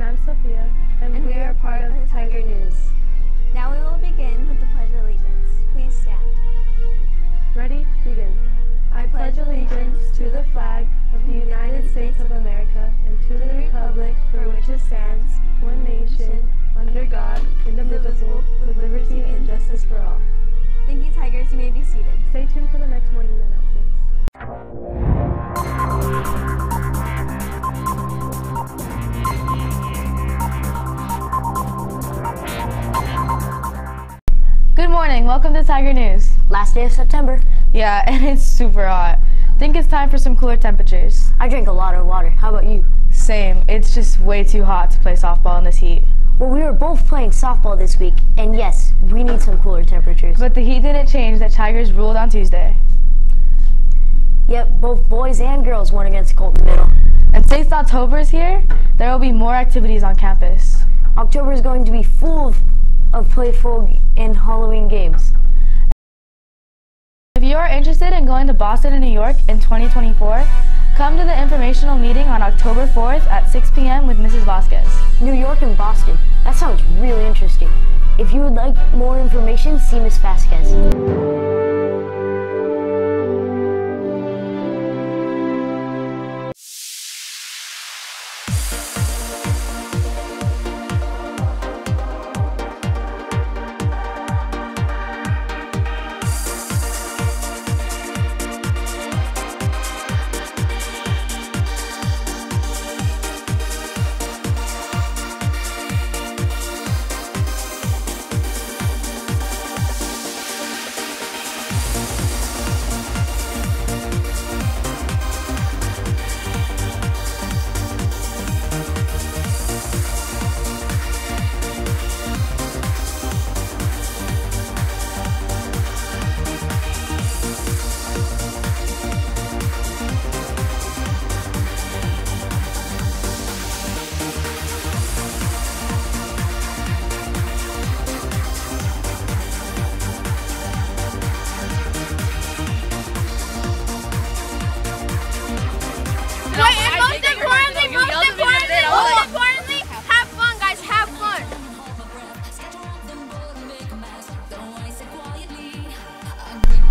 I'm Sophia, and, and we are part of Tiger News. Now we will begin with the Pledge of Allegiance. Please stand. Ready? Begin. I pledge allegiance to the flag of the United States of America and to the republic for which it stands, one nation, under God, indivisible, with liberty and justice for all. Thank you, Tigers. You may be seated. Stay tuned for the next morning announcements. Welcome to Tiger News. Last day of September. Yeah, and it's super hot. Think it's time for some cooler temperatures. I drink a lot of water. How about you? Same. It's just way too hot to play softball in this heat. Well, we were both playing softball this week, and yes, we need some cooler temperatures. But the heat didn't change that Tigers ruled on Tuesday. Yep, both boys and girls won against Colton Middle. And since October is here, there will be more activities on campus. October is going to be full of, of playful and Halloween games. If you are interested in going to Boston and New York in 2024, come to the informational meeting on October 4th at 6 p.m. with Mrs. Vasquez. New York and Boston. That sounds really interesting. If you would like more information, see Miss Vasquez.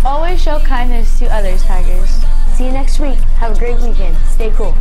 Always show kindness to others, Tigers. See you next week. Have a great weekend. Stay cool.